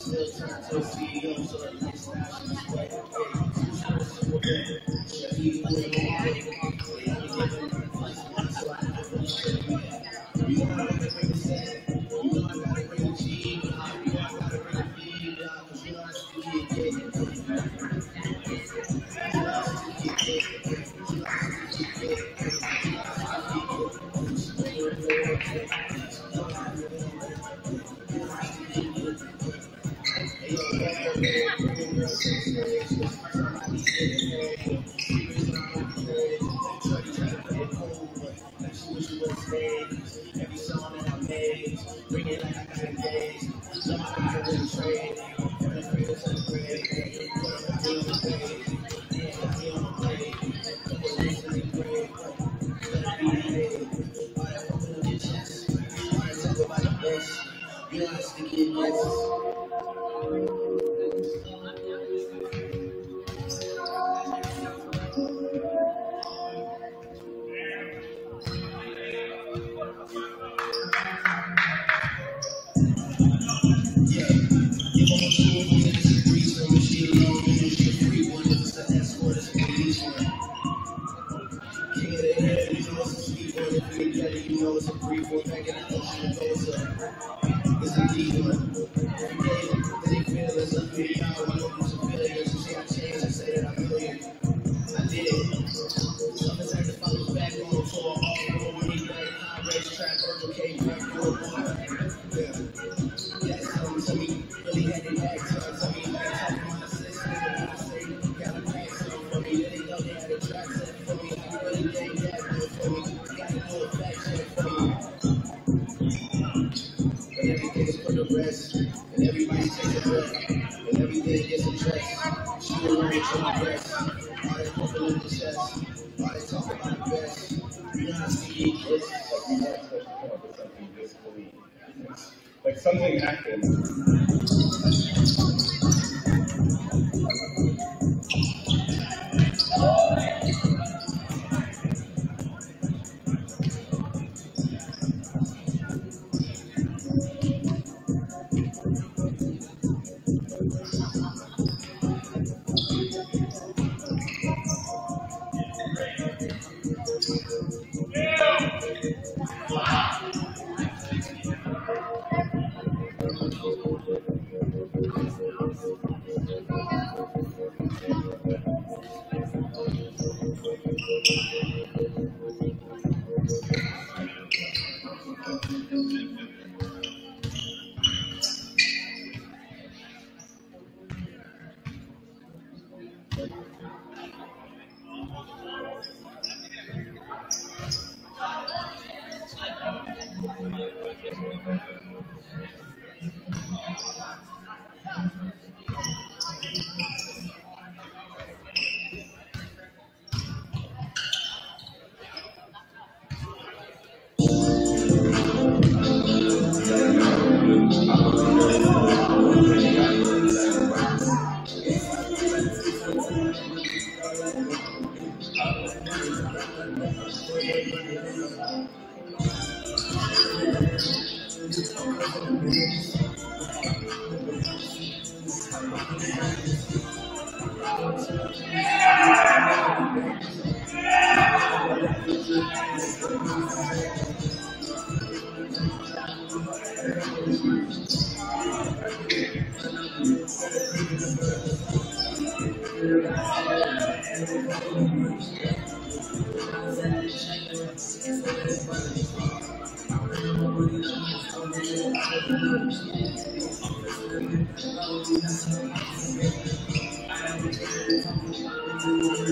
still to see you, something happened.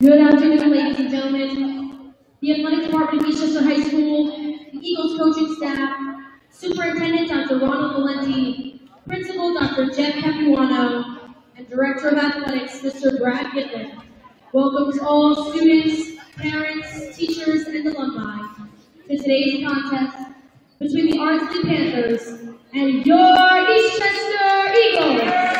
Good afternoon, ladies and gentlemen. The athletic department of Eastchester High School, the Eagles coaching staff, Superintendent Dr. Ronald Valenti, Principal Dr. Jeff Capuano, and Director of Athletics, Mr. Brad Gitlin, welcomes all students, parents, teachers, and alumni to today's contest between the Ardsley Panthers and your Eastchester Eagles.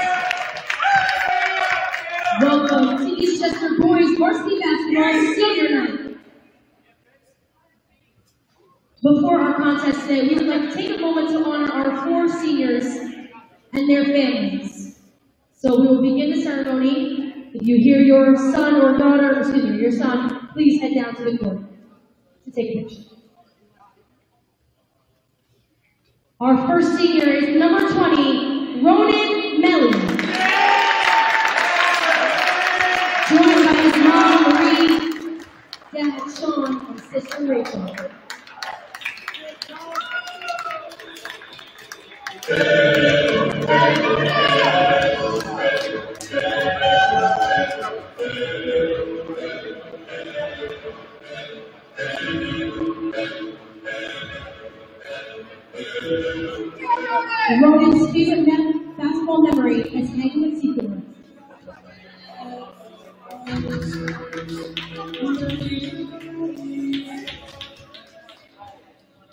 Welcome to Eastchester Boys Varsity Basketball Senior Night. Before our contest today, we would like to take a moment to honor our four seniors and their families. So we will begin the ceremony. If you hear your son or daughter, excuse me, your son, please head down to the court to take a picture. Our first senior is number 20, Ronan Melly. Dad, Sean, and sister Rachel. Ronan's favorite mem- basketball memory is hanging with Sequel.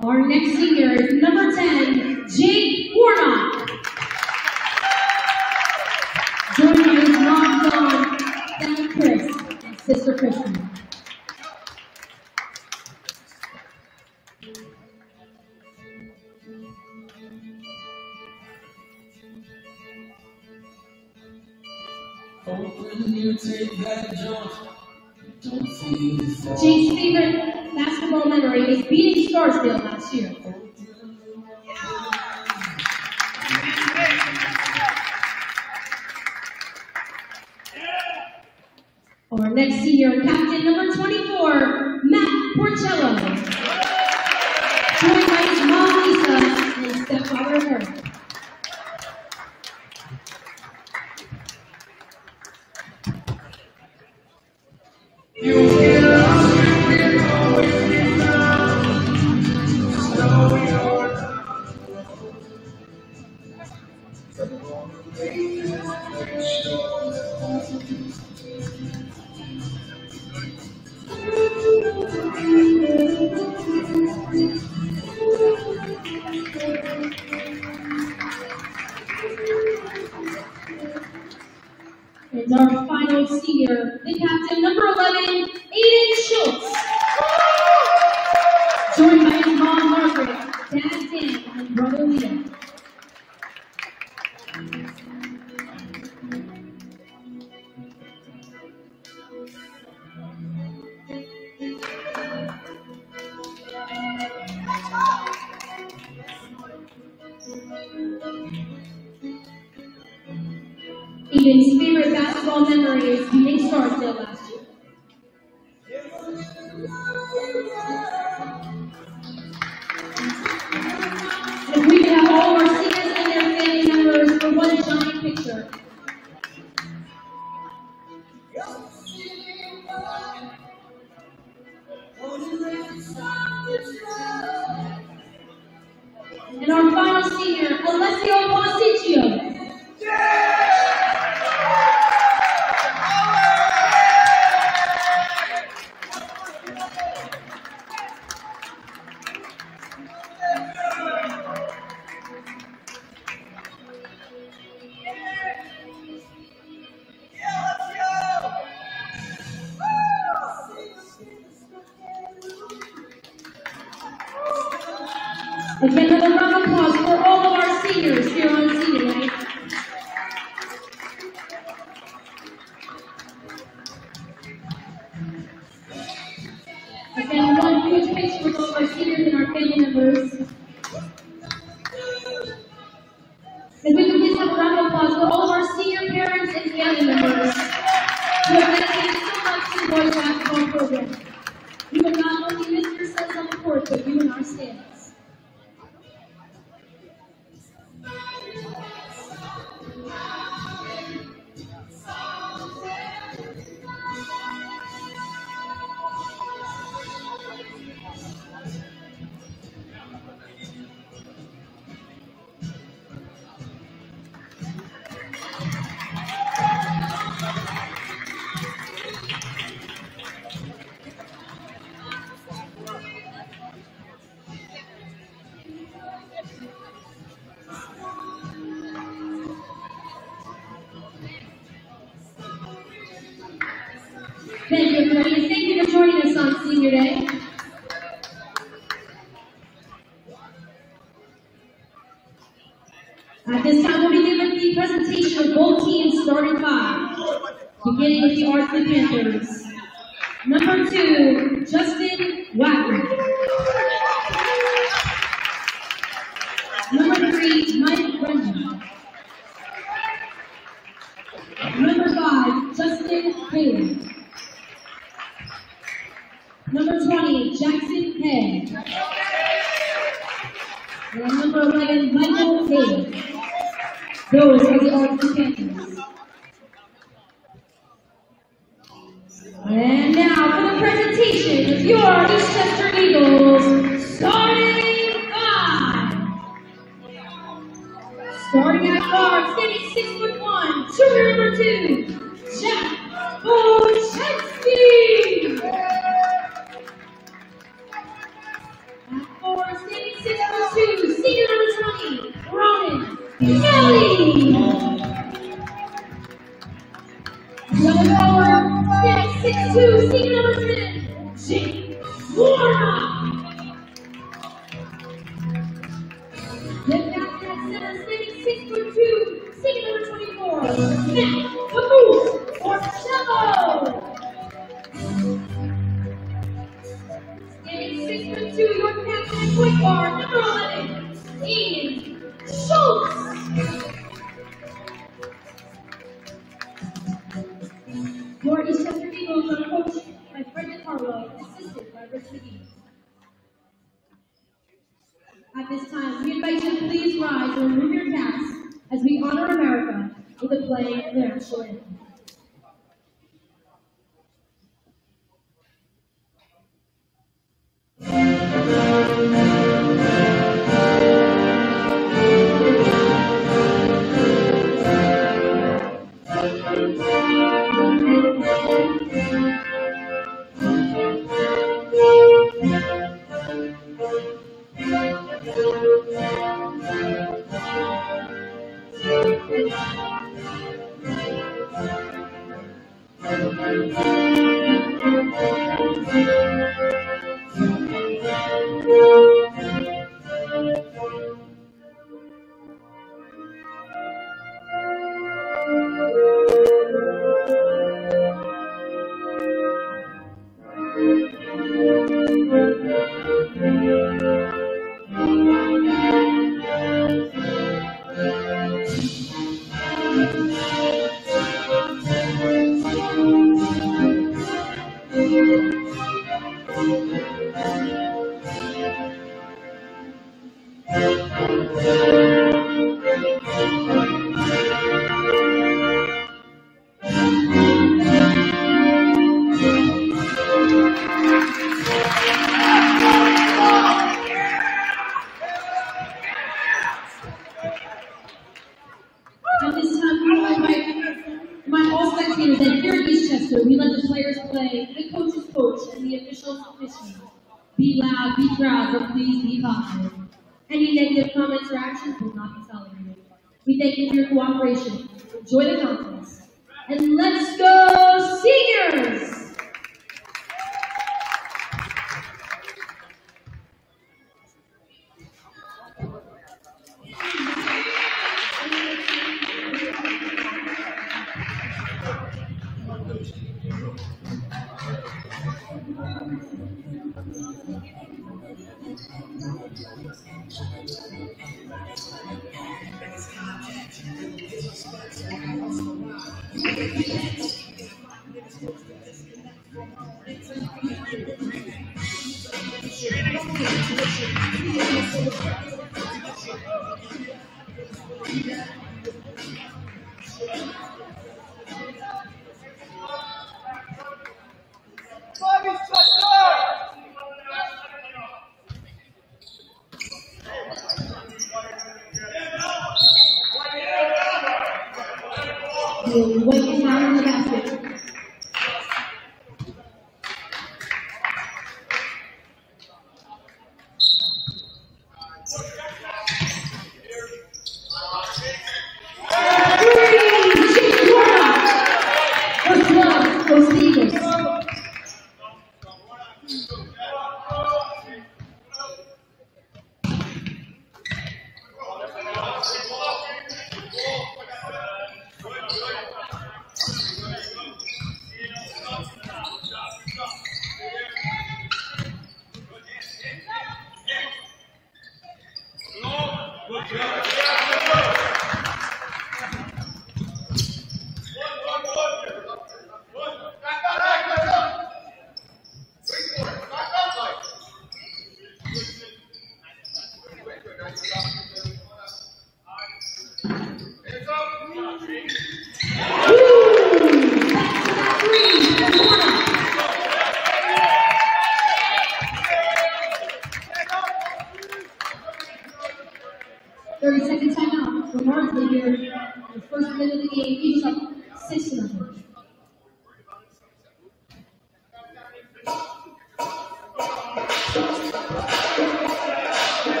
Our next singer is number 10, Jake Warnock. By his mom, Dawn, dad, Chris, and sister Kristen. Jake's favorite basketball memory is beating Scarsdale last year. Our next senior, captain number 24, Matt Porcello. Eden's favorite basketball memory is beating Scarsdale Matt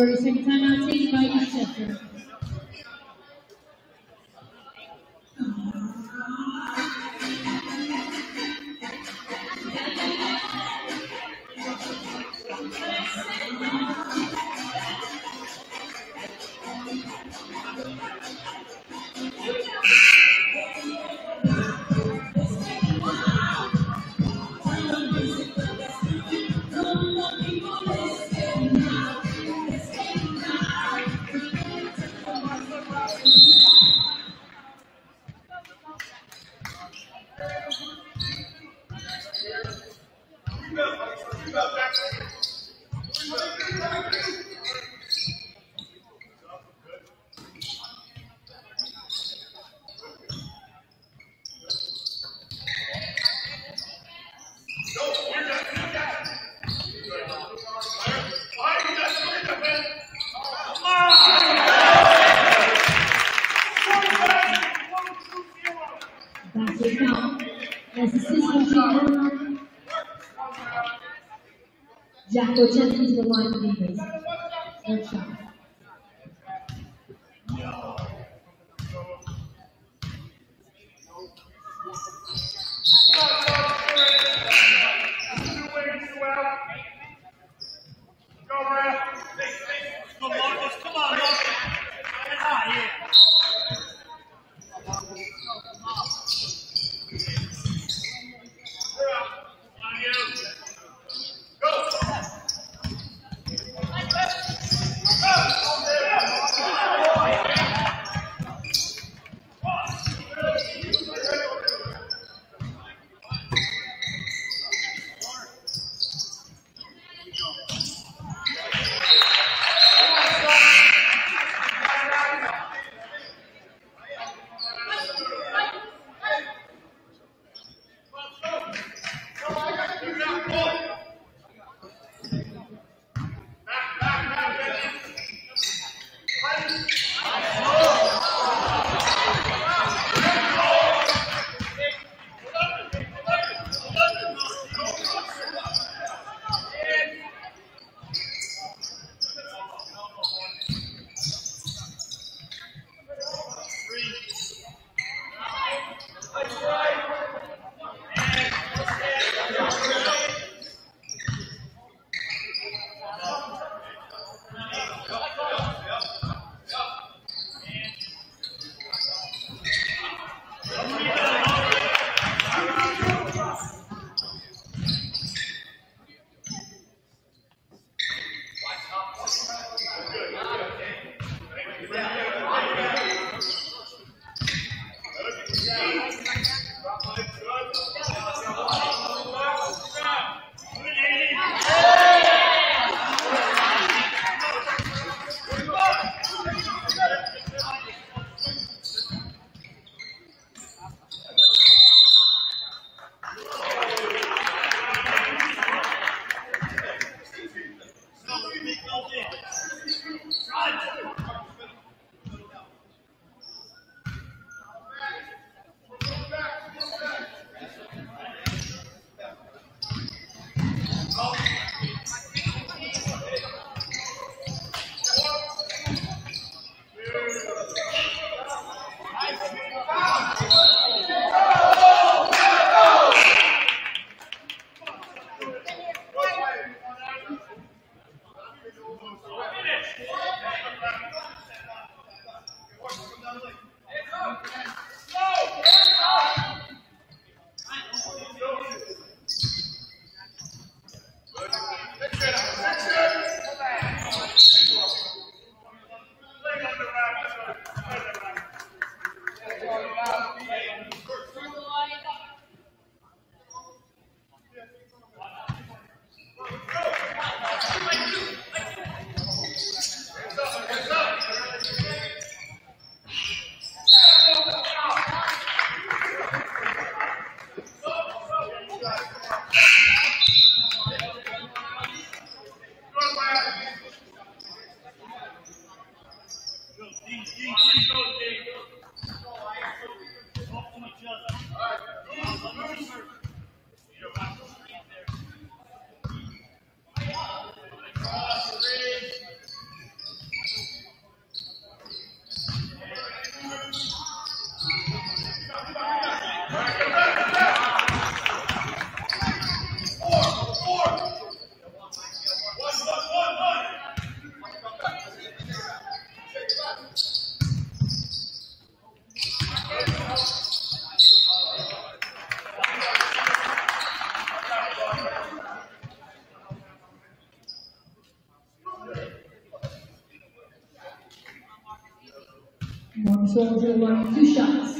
Thirty second timeout taken by East Soldier won two shots.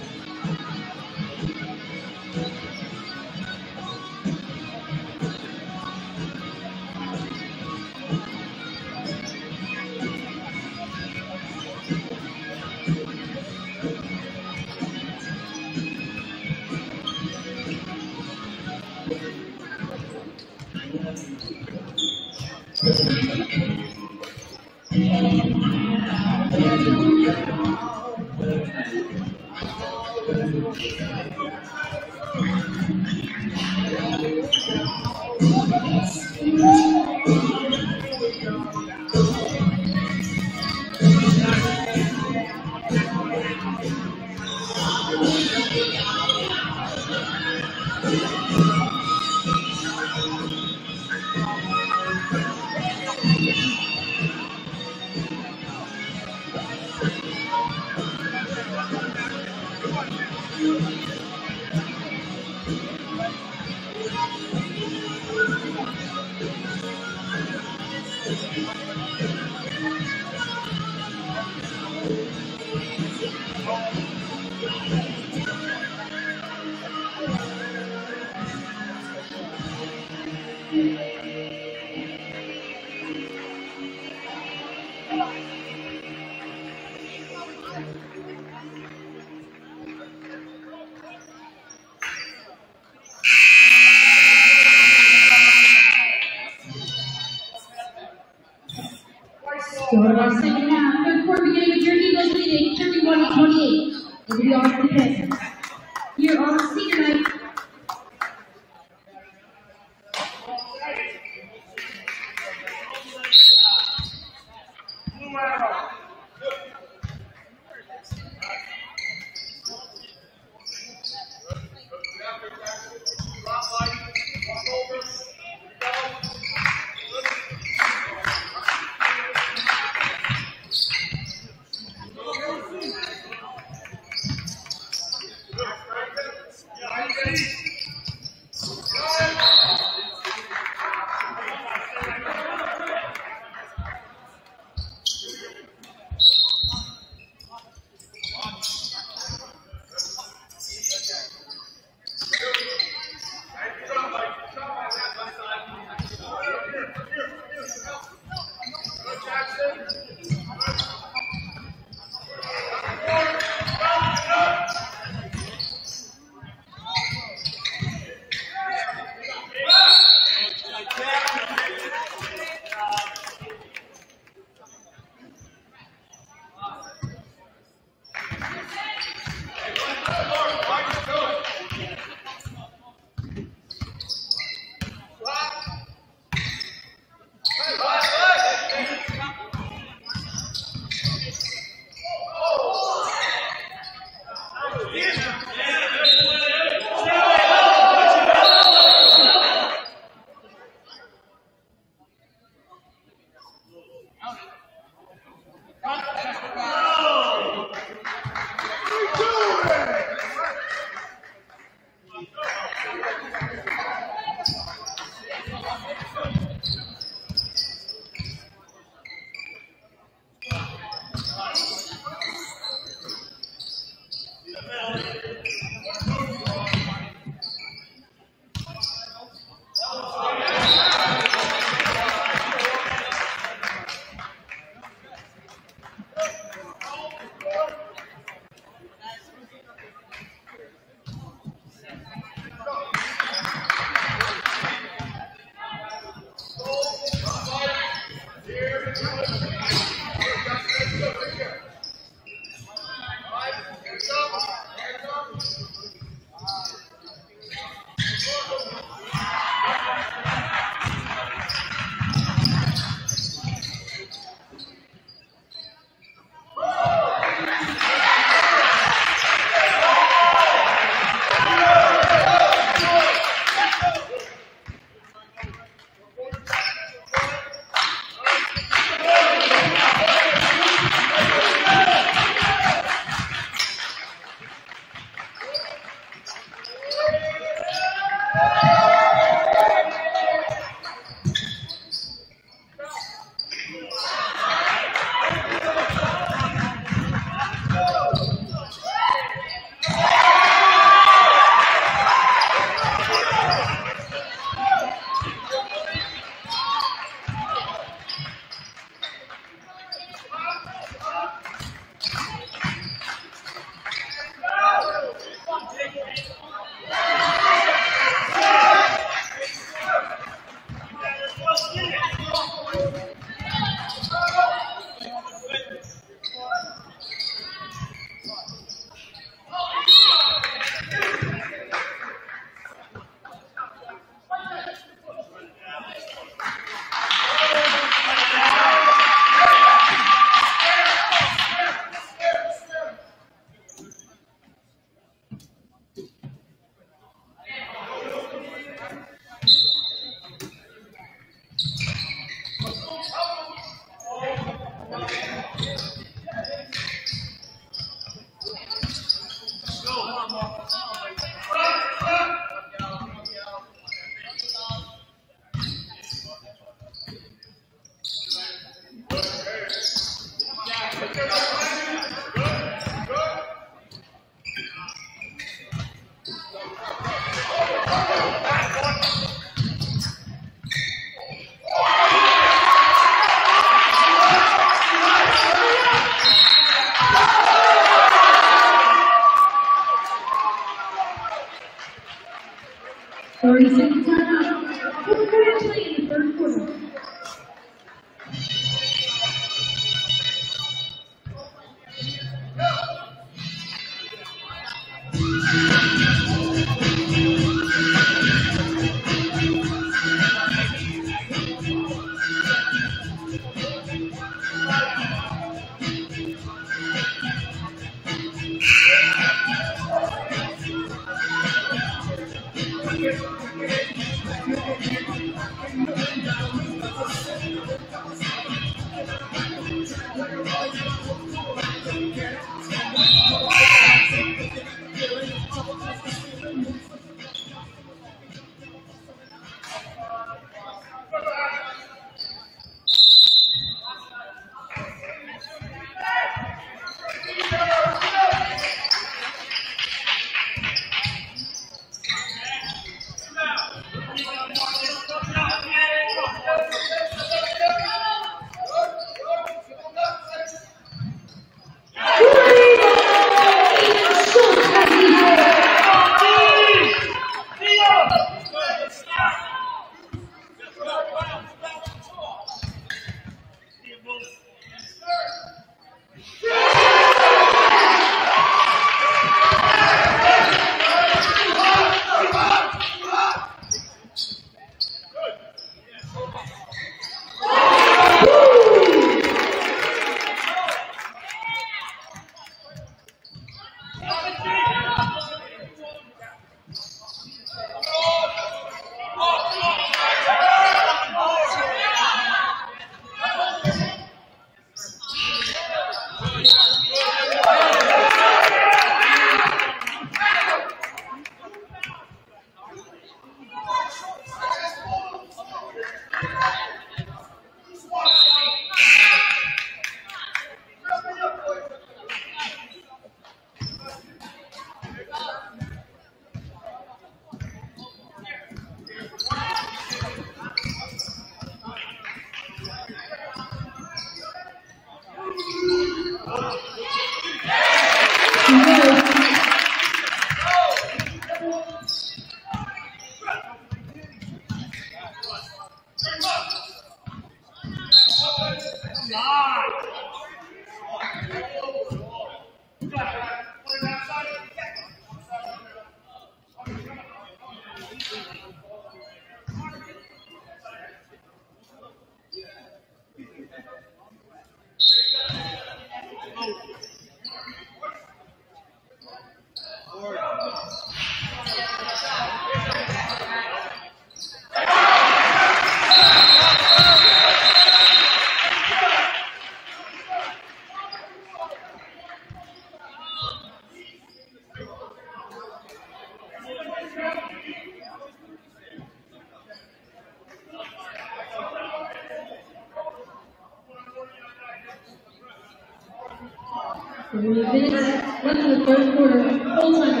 left in the third quarter, full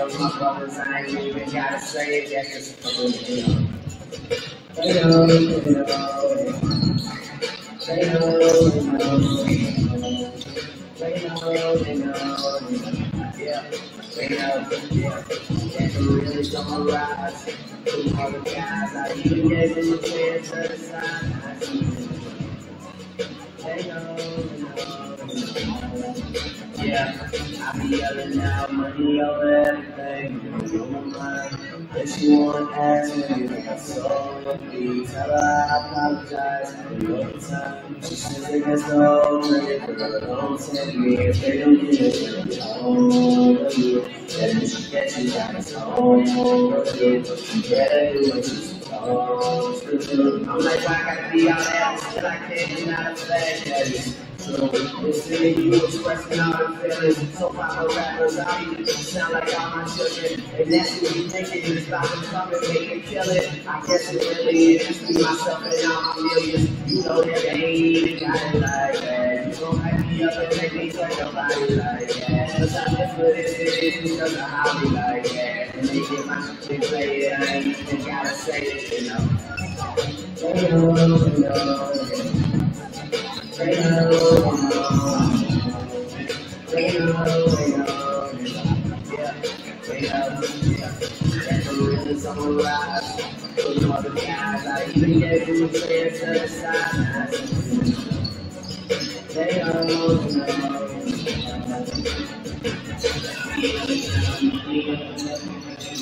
of my brothers, I ain't even gotta say it, that's just a good deal. They know, they know, they know, they know, they know, they know, yeah, they know, yeah, that the real is gonna rise. From all the guys, I even gave them a chance to sign, I see yeah, I be yelling now, money over everything. If she wanna answer, you got so lucky. Tell her I apologize for your time. She says it gets so pretty, but don't me if they don't get it. Over you, then she gets you back home. You, but you better do what you I'm like, why I gotta be all that shit? I can't be not a flag daddy. So, it's me you expressing all the feelings. So, I'm rappers rapper, so I need to sound like all my children. And that's what you're thinking, it's about to come and make it kill it. I guess it really is. Just be myself and all my millions. You know, nigga ain't even got it like that. You gon' hype me up and make me feel your body like that. Cause I just what it is, it's just a hobby like that. And they get my shit played, I ain't gotta say it, you know. They know, they know, they know, they know, they know, yeah, know, yeah. That's the. Those guys, I even gave a to the side. They know, they know.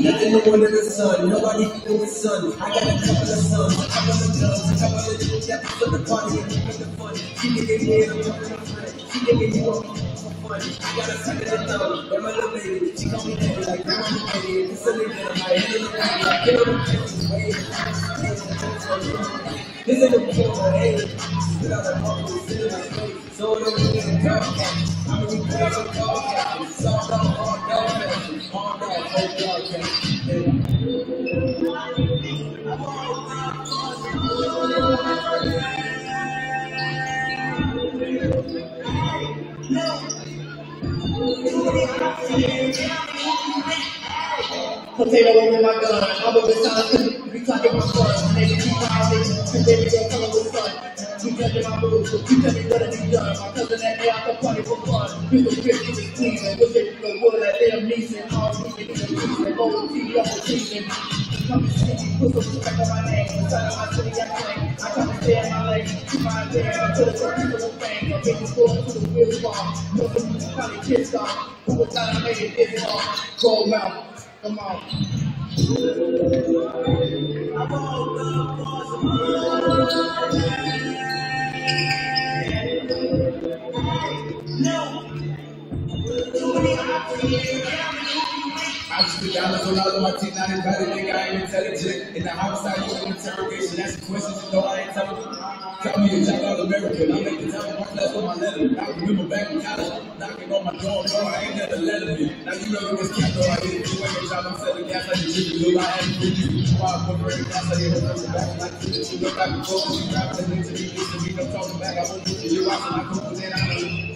Nothing new under the sun, nobody feel the sun. I got a couple of sons, a couple of guns, a couple of little jackets for the party and keep the fun. She nigga here, I'm talking my. She nigga you want me fun. I got a second of thumb, I'm a little baby. She call me daddy like grandma baby. It's a nigga in my head in the baby. Like get on the bitches, wave. This ain't a killer, hey. Without a heart, sit in my face. So it don't get a dog cat. I'm a repair some cat. It's all about hard dog cat. Hard dog, hard dog cat. Yeah. Potato over my gun. I'm over time. We talking my fun. Nigga, keep. Two baby girl coming with fun. We judging my moves, so you tell me what to be done. My cousin that day out the party for fun. We was rich, we was clean. And look at the wood that damn Neeson. All we niggas are cheating. Roll the TV up for cheating. Come and see. Put some respect on my name. Inside of my city, I claim. I come and stay in my lane. Keep my damn. Until the truck people fame. I make the door to the wheels fall. No, the probably kids off. Who thought I made it this far? Gold mouth. Come on. I with all my teeth, not invited, nigga, I ain't intelligent. In the homicide, you an interrogation, that's the questions you know I ain't telling you. Tell me a job all American, I make the time one class for my letter. I remember back in college, knocking on my door, no, I ain't never let me. Now you know you was kept, though I did it, you ain't job, I'm selling gas like a chicken, I had to do you. I'm in I a number back, like you you look back and forth, you driving the next to me, this to me, no talking back, I won't do you watching, I come with it, I. Not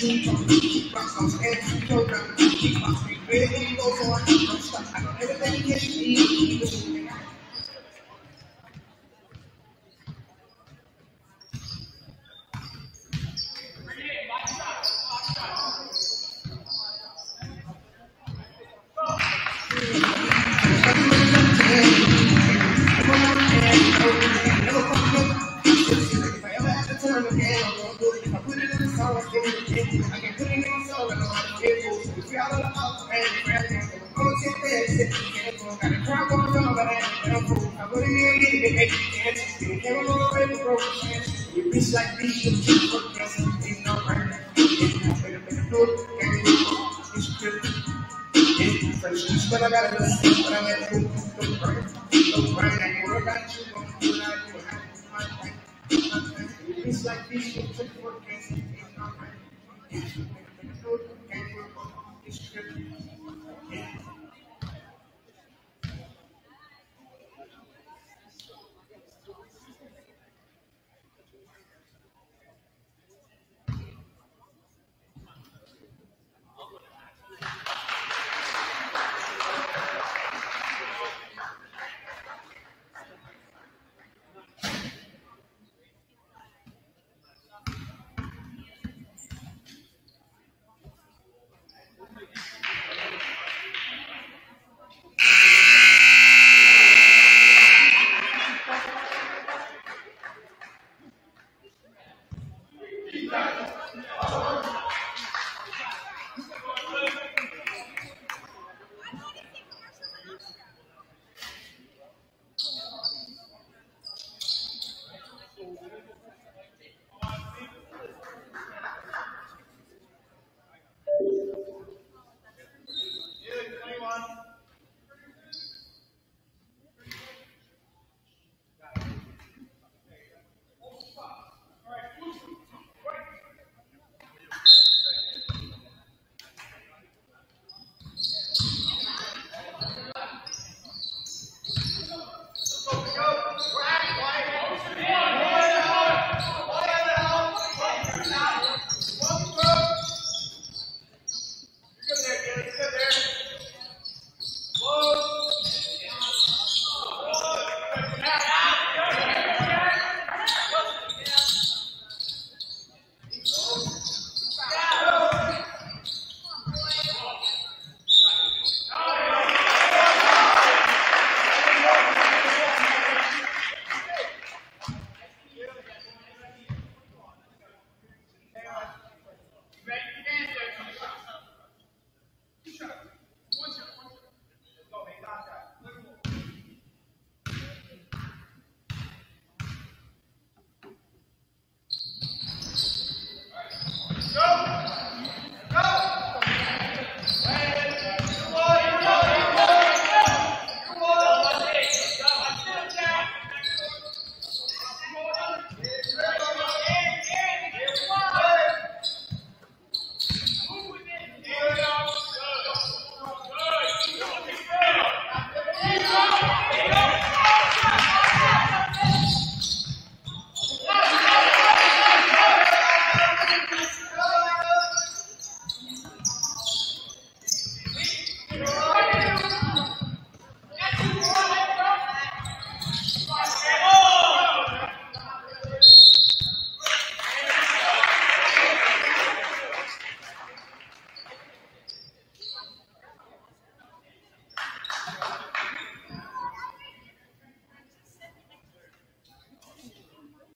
Don't. I know everything you. Chance. You like keep for I